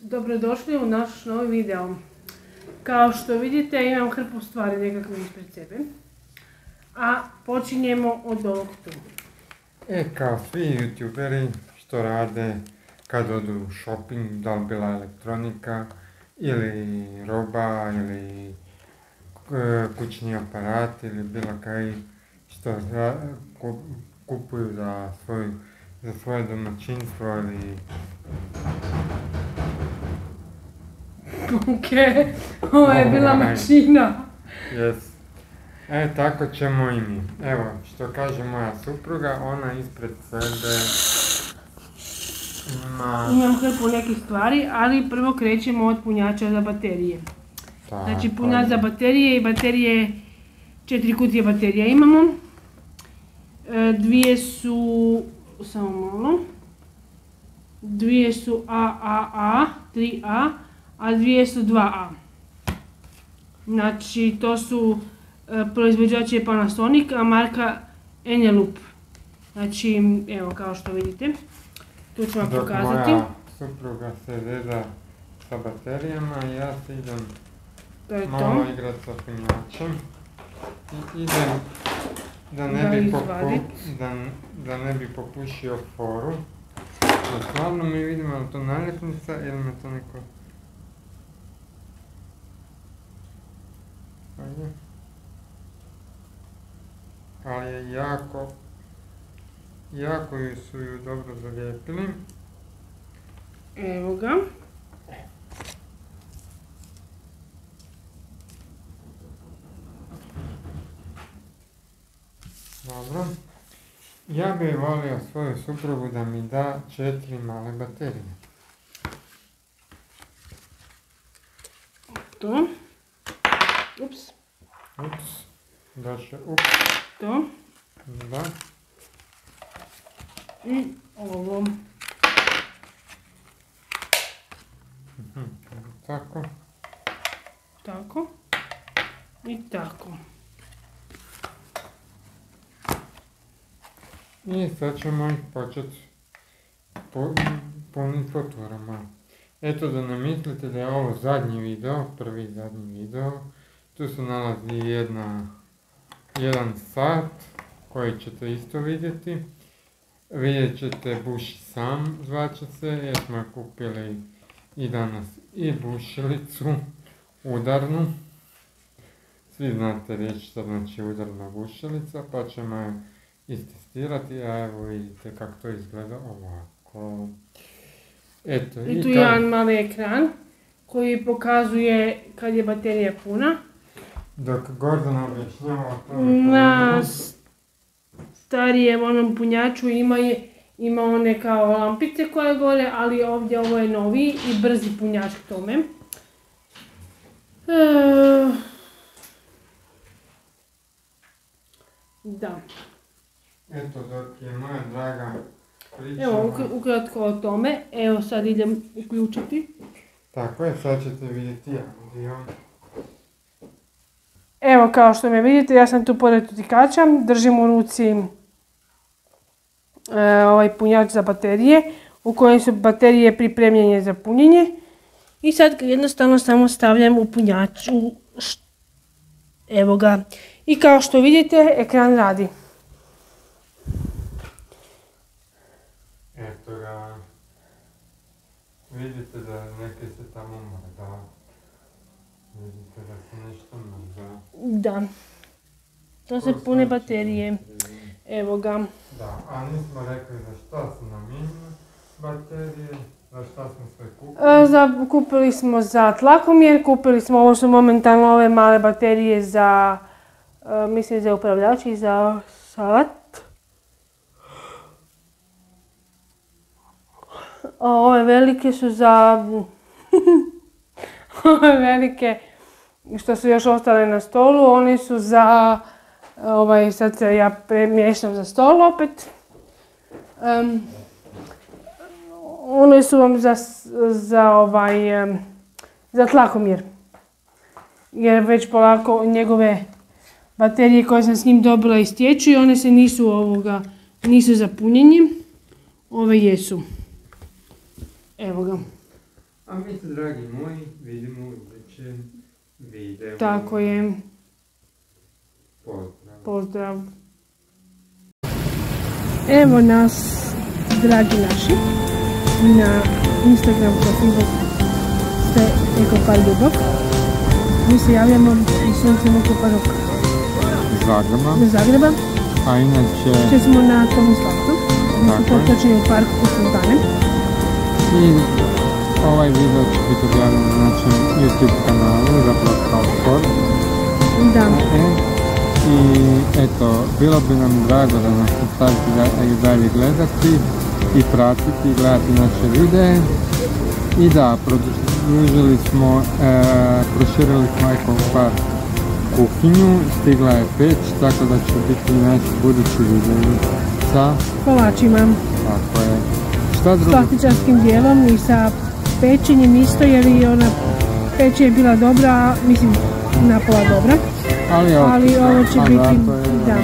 Dobrodošli u naš novi video. Kao što vidite imam hrpu stvari nekakve ispred sebe. A počinjemo od ovog tu. E, kao svi youtuberi što rade kad odu u shopping, da li bila elektronika, ili roba, ili e, kućni aparat, ili bilo kaj što kupuju za, za svoje domaćinstvo ili Ok, ovo je bila Ovaj. mašina. Yes. E, tako ćemo i mi. Evo, što kaže moja supruga, ona ispred sebe ima... Imam hrpu nekih stvari, ali prvo krećemo od punjača za baterije. Znači Tako punjač je. za baterije i baterije, četiri kutije baterija imamo. E, Dvije su, samo malo, dvije su AAA, 3A, a dvije su 2A. Znači to su e, proizvođač je Panasonic, a marka Eneloop. Znači, evo kao što vidite, tu ću vam Dok pokazati. moja supruga se veda sa baterijama, ja se idem To je malo to. igrat sa punjačem. I idem da ne, Da bi, da, da ne bi popušio foru. Stvarno mi vidimo to naljepnica ili me to neko... Ajde. Ali je jako, jako ju su ju dobro zalijepili. Evo ga. Dobro. Ja bih volio svoju suprugu da mi da četiri male baterije. To. Ups. Ups. Došle, ups, To. da. I ovo. Mhm, Tako. Tako. I tako. I sad ćemo ih početi po, puniti potvorama. Eto da ne mislite da je ovo zadnji video, prvi i zadnji video. Tu se nalazi jedna, jedan sat koji ćete isto vidjeti. Vidjet ćete buši sam, zvaće se, jer smo kupili i danas i bušilicu udarnu. Svi znate riječ što znači udarna bušilica, pa ćemo je istestirati, a evo vidite kako to izgleda ovako. Eto, I tu kad- jedan mali ekran koji pokazuje kad je baterija puna. Dok Gordon objašnjava Na starijem onom punjaču ima, je, ima one kao lampice koje gore, ali ovdje ovo je novi i brzi punjač k tome. E, da, Eto, dok je moja draga pričala... evo uk- ukratko o tome. Evo sad idem uključiti. Tako je, sad ćete vidjeti audio. Evo kao što me vidite, ja sam tu pored utikača, držim u ruci e, ovaj punjač za baterije u kojem su baterije pripremljene za punjenje. I sad ga jednostavno samo stavljam u punjač. u Evo ga. I kao što vidite, ekran radi. Eto ga. Vidite da neke se tamo mrda. Da. To se pune baterije. Evo ga. Da, a nismo rekli za šta su namijenjene baterije, za šta smo sve kupili. E, Za, kupili smo za tlakomjer, kupili smo, ovo su momentalno ove male baterije za, e, mislim za upravljač i za sat. A ove velike su za, ove velike što su još ostale na stolu, one su za, ovaj, sad se ja premješam za stol opet. Em, one su vam za, za ovaj, em, za tlakomjer. Jer već polako njegove baterije koje sam s njim dobila istječu i one se nisu ovoga, nisu za punjenje. Ove jesu. Evo ga. A mi se, dragi moji, vidimo u videu. Tako je. Pozdrav. Pozdrav. Evo nas, dragi naši, na Instagram profilu ste Ekopar Ljubav. Mi se javljamo iz Suncenog Ekoparog Zagreba, iz Zagreba. a inače Če smo na Tomislavcu, Tako je. točnije u parku Sultane. i ovaj video će biti objavljen na našem YouTube kanalu, zapravo kao sport. Da, E, I eto, bilo bi nam drago da nas nastavite da- i dalje gledati i pratiti, gledati naše videe. I da, produžili smo, e, proširili smo Eko Par kuhinju, stigla je peć, tako da će biti i naši budući videi sa, kolačima, tako je, šta s drugo, plastičarskim dijelom i sa pečenjem isto jer i ona peć je bila dobra, mislim napola dobra. ali, ali ovo će biti- da.